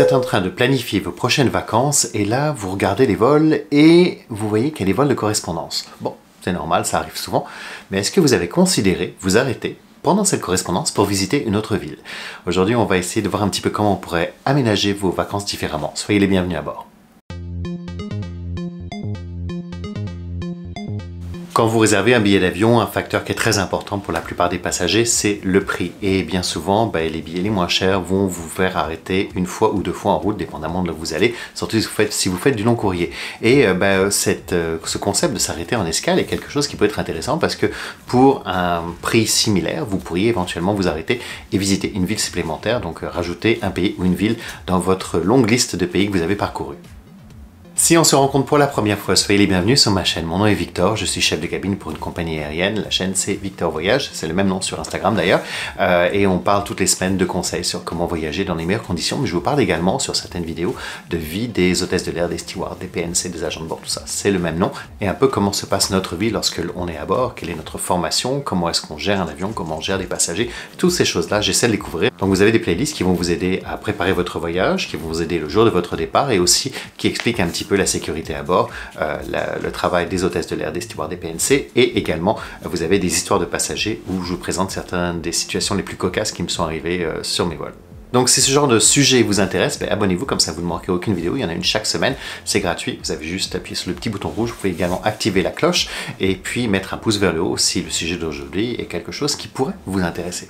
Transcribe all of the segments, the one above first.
Vous êtes en train de planifier vos prochaines vacances et là, vous regardez les vols et vous voyez qu'il y a des vols de correspondance. Bon, c'est normal, ça arrive souvent, mais est-ce que vous avez considéré vous arrêter pendant cette correspondance pour visiter une autre ville? Aujourd'hui, on va essayer de voir un petit peu comment on pourrait aménager vos vacances différemment. Soyez les bienvenus à bord. Quand vous réservez un billet d'avion, un facteur qui est très important pour la plupart des passagers, c'est le prix. Et bien souvent, ben, les billets les moins chers vont vous faire arrêter une fois ou deux fois en route, dépendamment de où vous allez, surtout si vous faites, du long courrier. Et euh, cette, euh, ce concept de s'arrêter en escale est quelque chose qui peut être intéressant parce que pour un prix similaire, vous pourriez éventuellement vous arrêter et visiter une ville supplémentaire, donc euh, rajouter un pays ou une ville dans votre longue liste de pays que vous avez parcouru. Si on se rencontre pour la première fois, soyez les bienvenus sur ma chaîne. Mon nom est Victor, je suis chef de cabine pour une compagnie aérienne. La chaîne c'est Victor Voyage, c'est le même nom sur Instagram d'ailleurs. Euh, et on parle toutes les semaines de conseils sur comment voyager dans les meilleures conditions. Mais je vous parle également sur certaines vidéos de vie des hôtesses de l'air, des stewards, des PNC, des agents de bord, tout ça. C'est le même nom. Et un peu comment se passe notre vie lorsque est à bord, quelle est notre formation, comment est-ce qu'on gère un avion, comment on gère des passagers. Toutes ces choses-là, j'essaie de les. Donc vous avez des playlists qui vont vous aider à préparer votre voyage, qui vont vous aider le jour de votre départ et aussi qui expliquent un petit peu la sécurité à bord, euh, le travail des hôtesses de l'air, des stewards, des PNC, et également vous avez des histoires de passagers où je vous présente certaines des situations les plus cocasses qui me sont arrivées euh, sur mes vols. Donc si ce genre de sujet vous intéresse, ben, abonnez-vous, comme ça vous ne manquez aucune vidéo, il y en a une chaque semaine, c'est gratuit, vous avez juste appuyé sur le petit bouton rouge, vous pouvez également activer la cloche et puis mettre un pouce vers le haut si le sujet d'aujourd'hui est quelque chose qui pourrait vous intéresser.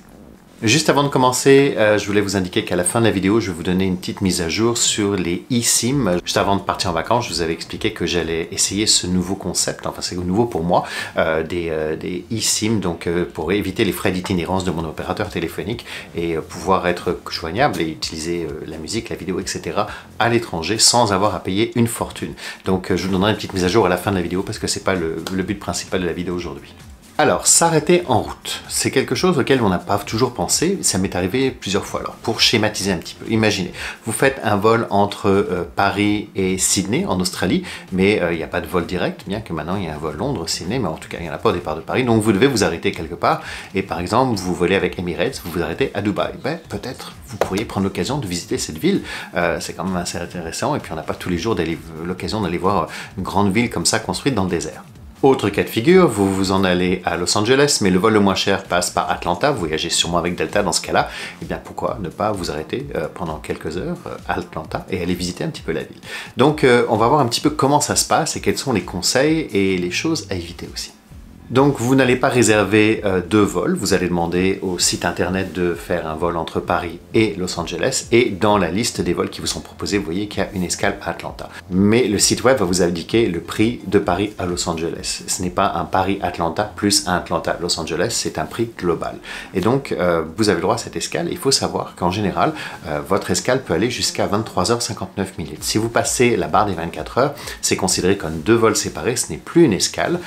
Juste avant de commencer, euh, je voulais vous indiquer qu'à la fin de la vidéo, je vais vous donner une petite mise à jour sur les eSIM. Juste avant de partir en vacances, je vous avais expliqué que j'allais essayer ce nouveau concept, enfin c'est nouveau pour moi, euh, des, euh, des eSIM, donc pour éviter les frais d'itinérance de mon opérateur téléphonique et pouvoir être joignable et utiliser la musique, la vidéo, etc. à l'étranger sans avoir à payer une fortune. Donc je vous donnerai une petite mise à jour à la fin de la vidéo parce que c'est pas le but principal de la vidéo aujourd'hui. Alors, s'arrêter en route, c'est quelque chose auquel on n'a pas toujours pensé, ça m'est arrivé plusieurs fois. Alors, pour schématiser un petit peu, imaginez, vous faites un vol entre euh, Paris et Sydney, en Australie, mais euh, il n'y a pas de vol direct, bien que maintenant il y a un vol Londres-Sydney, mais en tout cas, il n'y en a pas au départ de Paris, donc vous devez vous arrêter quelque part, et par exemple, vous volez avec Emirates, vous vous arrêtez à Dubaï. Ben, peut-être, vous pourriez prendre l'occasion de visiter cette ville, euh, c'est quand même assez intéressant, et puis on n'a pas tous les jours l'occasion d'aller voir une grande ville comme ça construite dans le désert. Autre cas de figure, vous vous en allez à Los Angeles, mais le vol le moins cher passe par Atlanta, vous voyagez sûrement avec Delta dans ce cas-là, et eh bien pourquoi ne pas vous arrêter euh, pendant quelques heures euh, à Atlanta et aller visiter un petit peu la ville? Donc euh, on va voir un petit peu comment ça se passe et quels sont les conseils et les choses à éviter aussi. Donc vous n'allez pas réserver euh, deux vols, vous allez demander au site internet de faire un vol entre Paris et Los Angeles et dans la liste des vols qui vous sont proposés, vous voyez qu'il y a une escale à Atlanta. Mais le site web va vous indiquer le prix de Paris à Los Angeles. Ce n'est pas un Paris-Atlanta plus un Atlanta-Los Angeles, c'est un prix global. Et donc euh, vous avez le droit à cette escale il faut savoir qu'en général, euh, votre escale peut aller jusqu'à 23h59 minutes. Si vous passez la barre des 24 heures, c'est considéré comme deux vols séparés, ce n'est plus une escale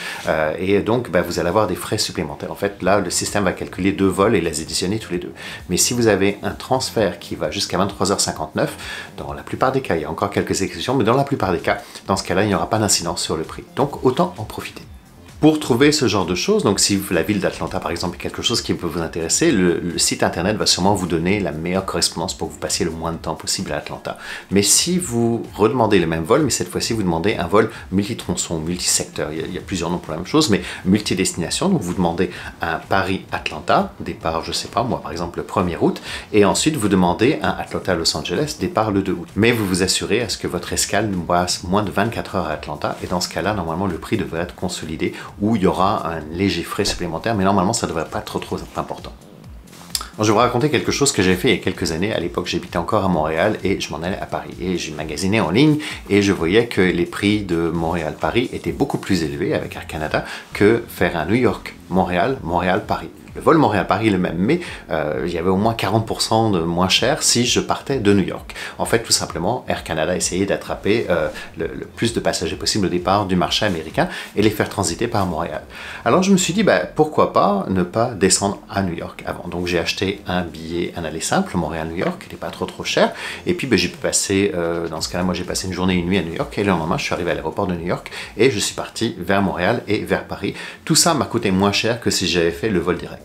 et donc bah, vous allez avoir des frais supplémentaires. En fait, là, le système va calculer deux vols et les additionner tous les deux. Mais si vous avez un transfert qui va jusqu'à 23h59, dans la plupart des cas, il y a encore quelques exceptions, mais dans la plupart des cas, dans ce cas-là, il n'y aura pas d'incidence sur le prix. Donc, autant en profiter. Pour trouver ce genre de choses, donc si la ville d'Atlanta par exemple est quelque chose qui peut vous intéresser, le, site internet va sûrement vous donner la meilleure correspondance pour que vous passiez le moins de temps possible à Atlanta. Mais si vous redemandez le même vol, mais cette fois-ci vous demandez un vol multitronçon, multisecteur, il y, a, il y a plusieurs noms pour la même chose, mais multidestination, donc vous demandez un Paris-Atlanta, départ je sais pas moi par exemple le 1er août, et ensuite vous demandez un Atlanta-Los Angeles, départ le 2 août. Mais vous vous assurez à ce que votre escale passe moins de 24 heures à Atlanta, et dans ce cas-là normalement le prix devrait être consolidé où il y aura un léger frais supplémentaire, mais normalement ça ne devrait pas être trop, important. je vais vous raconter quelque chose que j'ai fait il y a quelques années. À l'époque, j'habitais encore à Montréal et je m'en allais à Paris. Et j'ai magasiné en ligne et je voyais que les prix de Montréal-Paris étaient beaucoup plus élevés avec Air Canada que faire un New York, Montréal, Montréal-Paris le vol Montréal-Paris le même, mais euh, il y avait au moins 40% de moins cher si je partais de New York. En fait, tout simplement, Air Canada essayait d'attraper euh, le, plus de passagers possible au départ du marché américain et les faire transiter par Montréal. Alors je me suis dit, bah, pourquoi pas ne pas descendre à New York avant? Donc j'ai acheté un billet, un aller simple, Montréal-New York, qui n'est pas trop trop cher, et puis bah, j'ai pu passer, euh, dans ce cas-là, moi j'ai passé une journée et une nuit à New York, et le lendemain je suis arrivé à l'aéroport de New York, et je suis parti vers Montréal et vers Paris. Tout ça m'a coûté moins cher que si j'avais fait le vol direct.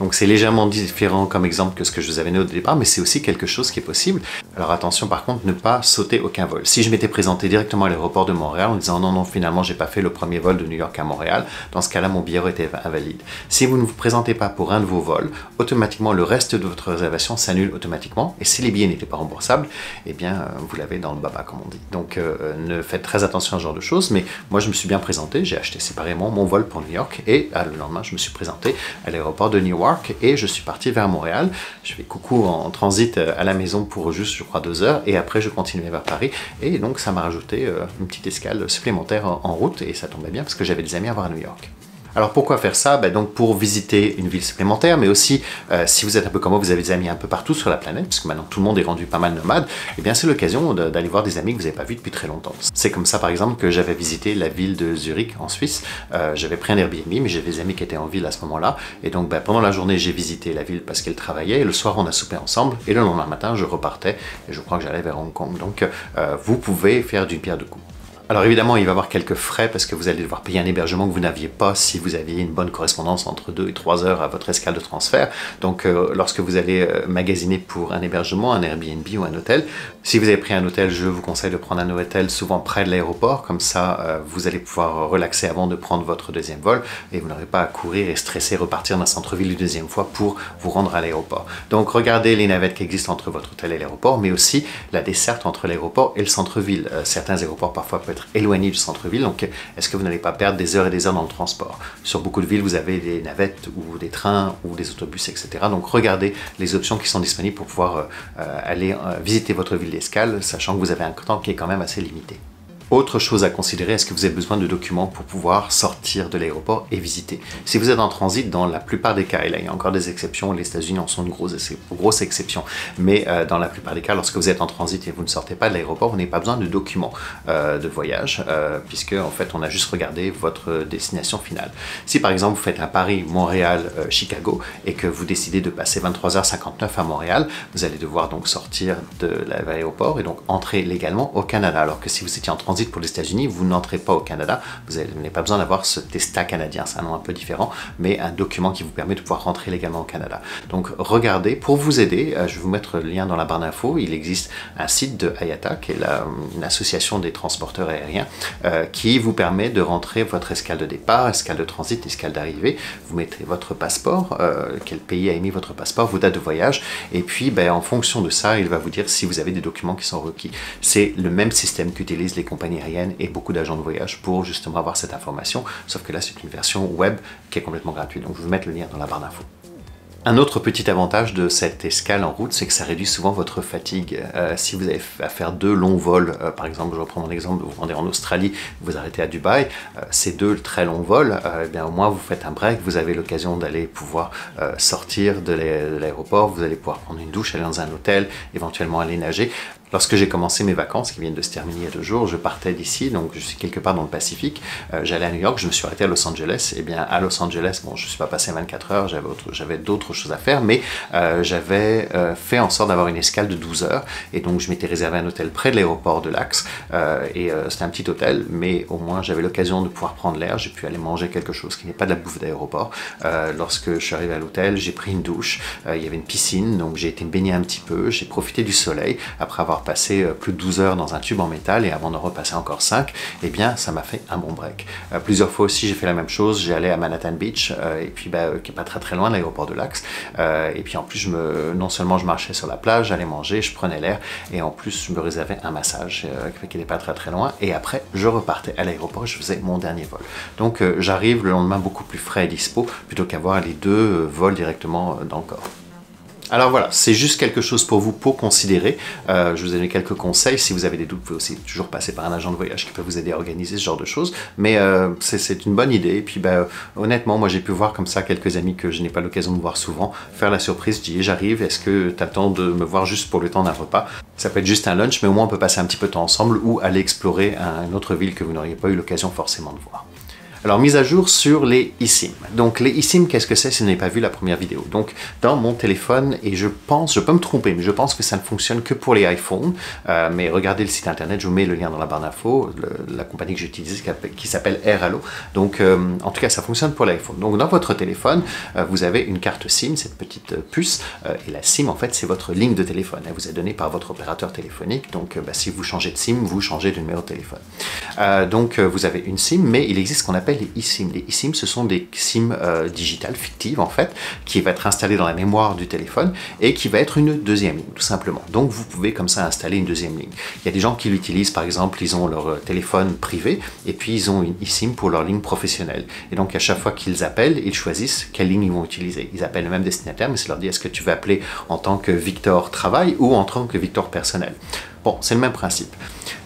Donc c'est légèrement différent comme exemple que ce que je vous avais donné au départ, mais c'est aussi quelque chose qui est possible. Alors attention par contre, ne pas sauter aucun vol. Si je m'étais présenté directement à l'aéroport de Montréal en disant non, non, finalement j'ai pas fait le premier vol de New York à Montréal, dans ce cas-là mon billet aurait été invalide. Si vous ne vous présentez pas pour un de vos vols, automatiquement le reste de votre réservation s'annule automatiquement, et si les billets n'étaient pas remboursables, eh bien euh, vous l'avez dans le baba comme on dit. Donc euh, ne faites très attention à ce genre de choses, mais moi je me suis bien présenté, j'ai acheté séparément mon vol pour New York, et le lendemain je me suis présenté à l'aéroport de Newark, et je suis parti vers Montréal. Je fais coucou en transit euh, à la maison pour juste, je crois, deux heures, et après je continuais vers Paris, et donc ça m'a rajouté une petite escale supplémentaire en route, et ça tombait bien parce que j'avais des amis à voir à New York. Alors pourquoi faire ça? Ben Donc pour visiter une ville supplémentaire, mais aussi euh, si vous êtes un peu comme moi, vous avez des amis un peu partout sur la planète, puisque maintenant tout le monde est rendu pas mal nomade, et eh bien c'est l'occasion d'aller voir des amis que vous n'avez pas vus depuis très longtemps. C'est comme ça par exemple que j'avais visité la ville de Zurich en Suisse. Euh, j'avais pris un Airbnb, mais j'avais des amis qui étaient en ville à ce moment-là, et donc ben, pendant la journée j'ai visité la ville parce qu'elle travaillait, et le soir on a soupé ensemble, et le lendemain matin je repartais, et je crois que j'allais vers Hong Kong. Donc euh, vous pouvez faire d'une pierre deux coups. Alors évidemment, il va y avoir quelques frais parce que vous allez devoir payer un hébergement que vous n'aviez pas si vous aviez une bonne correspondance entre 2 et 3 heures à votre escale de transfert. Donc euh, lorsque vous allez euh, magasiner pour un hébergement, un Airbnb ou un hôtel, si vous avez pris un hôtel, je vous conseille de prendre un hôtel souvent près de l'aéroport. Comme ça, euh, vous allez pouvoir relaxer avant de prendre votre deuxième vol et vous n'aurez pas à courir et stresser, repartir dans centre-ville une deuxième fois pour vous rendre à l'aéroport. Donc regardez les navettes qui existent entre votre hôtel et l'aéroport, mais aussi la desserte entre l'aéroport et le centre-ville. certains aéroports parfois peuvent être éloigné du centre-ville, donc est-ce que vous n'allez pas perdre des heures et des heures dans le transport? Sur beaucoup de villes, vous avez des navettes ou des trains ou des autobus, etc. Donc regardez les options qui sont disponibles pour pouvoir euh, aller euh, visiter votre ville d'escale, sachant que vous avez un temps qui est quand même assez limité. Autre chose à considérer, est-ce que vous avez besoin de documents pour pouvoir sortir de l'aéroport et visiter? Si vous êtes en transit, dans la plupart des cas, et là il y a encore des exceptions, les États-Unis en sont une grosse, exception, mais euh, dans la plupart des cas, lorsque vous êtes en transit et vous ne sortez pas de l'aéroport, vous n'avez pas besoin de documents euh, de voyage, euh, puisque en fait on a juste regardé votre destination finale. Si par exemple vous faites un Paris, Montréal, Chicago, et que vous décidez de passer 23h59 à Montréal, vous allez devoir donc sortir de l'aéroport et donc entrer légalement au Canada, alors que si vous étiez en transit pour les États-Unis, vous n'entrez pas au Canada. Vous n'avez pas besoin d'avoir ce TESTA canadien, c'est un nom un peu différent, mais un document qui vous permet de pouvoir rentrer légalement au Canada. Donc regardez, pour vous aider, euh, je vais vous mettre le lien dans la barre d'infos, il existe un site de IATA, qui est la, une association des transporteurs aériens, euh, qui vous permet de rentrer votre escale de départ, escale de transit, escale d'arrivée. Vous mettez votre passeport, euh, quel pays a émis votre passeport, vos dates de voyage, et puis ben, en fonction de ça, il va vous dire si vous avez des documents qui sont requis. C'est le même système qu'utilisent les compagnies aériennes et beaucoup d'agents de voyage pour justement avoir cette information, sauf que là c'est une version web qui est complètement gratuite. Donc je vais vous mettre le lien dans la barre d'infos. Un autre petit avantage de cette escale en route, c'est que ça réduit souvent votre fatigue. Euh, si vous avez à faire deux longs vols, euh, par exemple, je reprends mon exemple, vous rendez en Australie, vous arrêtez à Dubaï, euh, ces deux très longs vols, eh bien au moins vous faites un break, vous avez l'occasion d'aller pouvoir sortir de l'aéroport, vous allez pouvoir prendre une douche, aller dans un hôtel, éventuellement aller nager. Lorsque j'ai commencé mes vacances, qui viennent de se terminer il y a deux jours, je partais d'ici, donc je suis quelque part dans le Pacifique. Euh, j'allais à New York, je me suis arrêté à Los Angeles. Et eh bien, à Los Angeles, bon, je ne suis pas passé 24 heures, j'avais d'autres choses à faire, mais euh, j'avais euh, fait en sorte d'avoir une escale de 12 heures. Et donc, je m'étais réservé un hôtel près de l'aéroport de Lax. et c'était un petit hôtel, mais au moins, j'avais l'occasion de pouvoir prendre l'air. J'ai pu aller manger quelque chose qui n'est pas de la bouffe d'aéroport. lorsque je suis arrivé à l'hôtel, j'ai pris une douche. il y avait une piscine, donc j'ai été me baigner un petit peu. J'ai profité du soleil après avoir passé euh, plus de 12 heures dans un tube en métal et avant de repasser encore 5, eh bien ça m'a fait un bon break. Euh, plusieurs fois aussi j'ai fait la même chose, j'ai allé à Manhattan Beach euh, et puis bah, qui est pas très très loin de l'aéroport de Lax et puis en plus je me, non seulement je marchais sur la plage, j'allais manger, je prenais l'air et en plus je me réservais un massage qui n'est pas très très loin et après je repartais à l'aéroport je faisais mon dernier vol. Donc j'arrive le lendemain beaucoup plus frais et dispo plutôt qu'avoir les deux vols directement dans le corps. Alors voilà, c'est juste quelque chose pour vous pour considérer. Euh, je vous ai donné quelques conseils. Si vous avez des doutes, vous pouvez aussi toujours passer par un agent de voyage qui peut vous aider à organiser ce genre de choses. Mais euh, c'est une bonne idée. Et puis ben, honnêtement, moi j'ai pu voir comme ça quelques amis que je n'ai pas l'occasion de voir souvent faire la surprise. Je dis j'arrive, est-ce que tu attends de me voir juste pour le temps d'un repas? Ça peut être juste un lunch, mais au moins on peut passer un petit peu de temps ensemble ou aller explorer une autre ville que vous n'auriez pas eu l'occasion forcément de voir. Alors, mise à jour sur les eSIM. Donc, les eSIM, qu'est-ce que c'est si vous n'avez pas vu la première vidéo? Donc, dans mon téléphone, et je pense, je peux me tromper, mais je pense que ça ne fonctionne que pour les iPhones. Euh, mais regardez le site internet, je vous mets le lien dans la barre d'infos, la compagnie que j'utilise qui s'appelle AirHallo. Donc, euh, en tout cas, ça fonctionne pour l'iPhone. Donc, dans votre téléphone, euh, vous avez une carte SIM, cette petite puce, et la SIM, en fait, c'est votre ligne de téléphone. Elle vous est donnée par votre opérateur téléphonique. Donc, bah, si vous changez de SIM, vous changez de numéro de téléphone. donc, vous avez une SIM, mais il existe ce qu'on appelle les eSIM. Les eSIM, ce sont des SIM euh, digitales fictives en fait, qui va être installées dans la mémoire du téléphone et qui va être une deuxième ligne, tout simplement. Donc vous pouvez comme ça installer une deuxième ligne. Il y a des gens qui l'utilisent, par exemple, ils ont leur euh, téléphone privé et puis ils ont une eSIM pour leur ligne professionnelle. Et donc à chaque fois qu'ils appellent, ils choisissent quelle ligne ils vont utiliser. Ils appellent le même destinataire, mais ça leur dit est-ce que tu veux appeler en tant que Victor travail ou en tant que Victor personnel? Bon, c'est le même principe.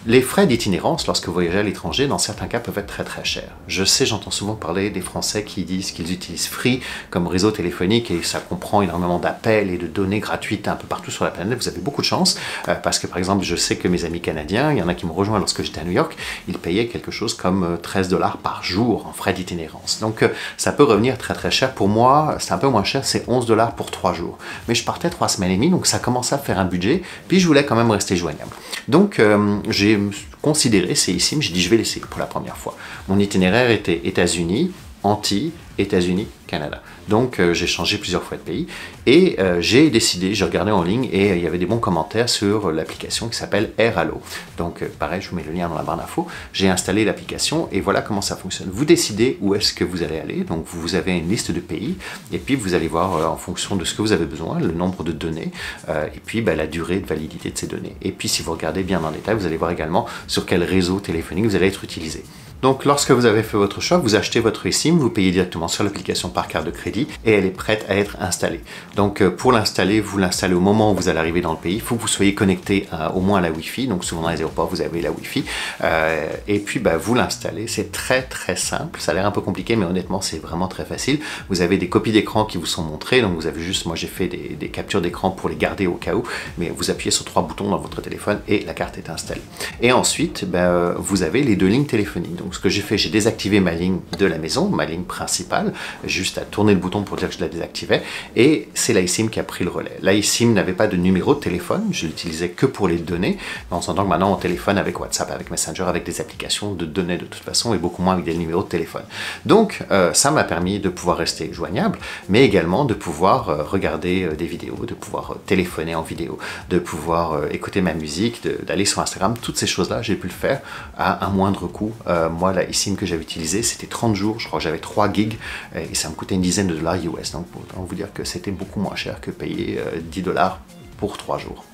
Les frais d'itinérance, lorsque vous voyagez à l'étranger, dans certains cas, peuvent être très très chers. Je sais, j'entends souvent parler des Français qui disent qu'ils utilisent Free comme réseau téléphonique et ça comprend énormément d'appels et de données gratuites un peu partout sur la planète. Vous avez beaucoup de chance euh, parce que, par exemple, je sais que mes amis canadiens, il y en a qui m'ont rejoint lorsque j'étais à New York, ils payaient quelque chose comme 13 euh, dollars par jour en frais d'itinérance. Donc, euh, ça peut revenir très très cher. Pour moi, c'est un peu moins cher, c'est 11 dollars pour 3 jours. Mais je partais 3 semaines et demie, donc ça commençait à faire un budget, puis je voulais quand même rester joignable. Donc, j'ai considéré ces eSIM, j'ai dit je vais l'essayer pour la première fois. Mon itinéraire était États-Unis, Antilles, États-Unis, Canada. Donc euh, j'ai changé plusieurs fois de pays et euh, j'ai décidé, j'ai regardé en ligne et euh, il y avait des bons commentaires sur l'application qui s'appelle AirHallo. Donc pareil, je vous mets le lien dans la barre d'infos. J'ai installé l'application et voilà comment ça fonctionne. Vous décidez où est-ce que vous allez aller. Donc vous avez une liste de pays et puis vous allez voir en fonction de ce que vous avez besoin, le nombre de données et puis bah, la durée de validité de ces données. Et puis si vous regardez bien le détail, vous allez voir également sur quel réseau téléphonique vous allez être utilisé. Donc lorsque vous avez fait votre choix, vous achetez votre eSIM, vous payez directement sur l'application par carte de crédit et elle est prête à être installée. Donc euh, pour l'installer, vous l'installez au moment où vous allez arriver dans le pays. Il faut que vous soyez connecté au moins à la Wi-Fi. Donc souvent dans les aéroports, vous avez la Wi-Fi. Euh, et puis bah, vous l'installez. C'est très très simple. Ça a l'air un peu compliqué, mais honnêtement, c'est vraiment très facile. Vous avez des copies d'écran qui vous sont montrées. Donc vous avez juste, moi j'ai fait des, captures d'écran pour les garder au cas où. Mais vous appuyez sur trois boutons dans votre téléphone et la carte est installée. Et ensuite, bah, vous avez les deux lignes téléphoniques. Ce que j'ai fait, j'ai désactivé ma ligne de la maison, ma ligne principale, juste à tourner le bouton pour dire que je la désactivais, et c'est l'iSIM qui a pris le relais. L'iSIM n'avait pas de numéro de téléphone, je l'utilisais que pour les données, mais on s'entend que maintenant on téléphone avec WhatsApp, avec Messenger, avec des applications de données de toute façon, et beaucoup moins avec des numéros de téléphone. Donc euh, ça m'a permis de pouvoir rester joignable, mais également de pouvoir euh, regarder euh, des vidéos, de pouvoir téléphoner en vidéo, de pouvoir écouter ma musique, d'aller sur Instagram, toutes ces choses-là, j'ai pu le faire à un moindre coût. Moi, la SIM que j'avais utilisé, c'était 30 jours, je crois que j'avais 3 gigs, et ça me coûtait une dizaine de dollars US. Donc, pour vous dire que c'était beaucoup moins cher que payer 10 euh, dollars pour 3 jours.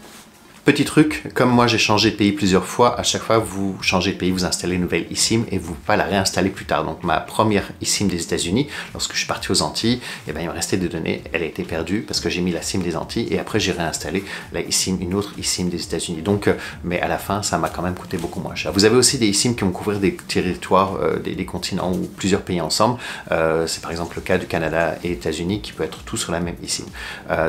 Petit truc, comme moi j'ai changé de pays plusieurs fois, à chaque fois vous changez de pays, vous installez une nouvelle eSIM et vous pouvez la réinstaller plus tard. Donc ma première eSIM des États-Unis, lorsque je suis parti aux Antilles, eh ben, il me restait des données, elle a été perdue parce que j'ai mis la SIM des Antilles et après j'ai réinstallé la eSIM, une autre eSIM des États-Unis. Donc, euh, mais à la fin, ça m'a quand même coûté beaucoup moins cher. Vous avez aussi des eSIM qui vont couvrir des territoires, euh, des, continents ou plusieurs pays ensemble. Euh, c'est par exemple le cas du Canada et États-Unis qui peut être tout sur la même eSIM.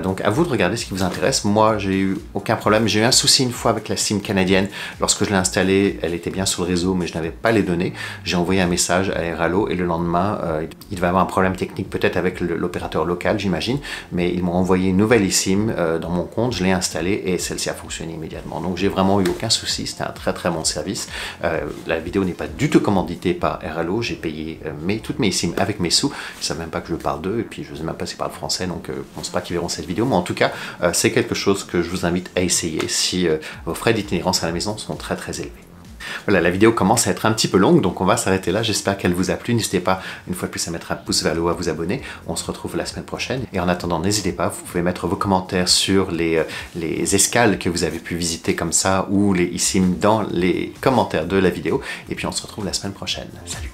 donc à vous de regarder ce qui vous intéresse. Moi, j'ai eu aucun problème. Un souci une fois avec la SIM canadienne. Lorsque je l'ai installée, elle était bien sur le réseau, mais je n'avais pas les données. J'ai envoyé un message à Airalo et le lendemain, euh, il devait avoir un problème technique peut-être avec l'opérateur local, j'imagine, mais ils m'ont envoyé une nouvelle eSIM euh, dans mon compte, je l'ai installée et celle-ci a fonctionné immédiatement. Donc j'ai vraiment eu aucun souci, c'était un très très bon service. Euh, la vidéo n'est pas du tout commanditée par Airalo, j'ai payé mes, toutes mes SIM avec mes sous. Ils ne savent même pas que je parle d'eux et puis je ne sais même pas s'ils parlent français, donc je ne pense pas qu'ils verront cette vidéo, mais en tout cas, c'est quelque chose que je vous invite à essayer si euh, vos frais d'itinérance à la maison sont très très élevés. Voilà, la vidéo commence à être un petit peu longue, donc on va s'arrêter là. J'espère qu'elle vous a plu. N'hésitez pas, une fois de plus, à mettre un pouce vers le haut, à vous abonner. On se retrouve la semaine prochaine. Et en attendant, n'hésitez pas, vous pouvez mettre vos commentaires sur les, euh, les escales que vous avez pu visiter comme ça, ou les ici dans les commentaires de la vidéo. Et puis on se retrouve la semaine prochaine. Salut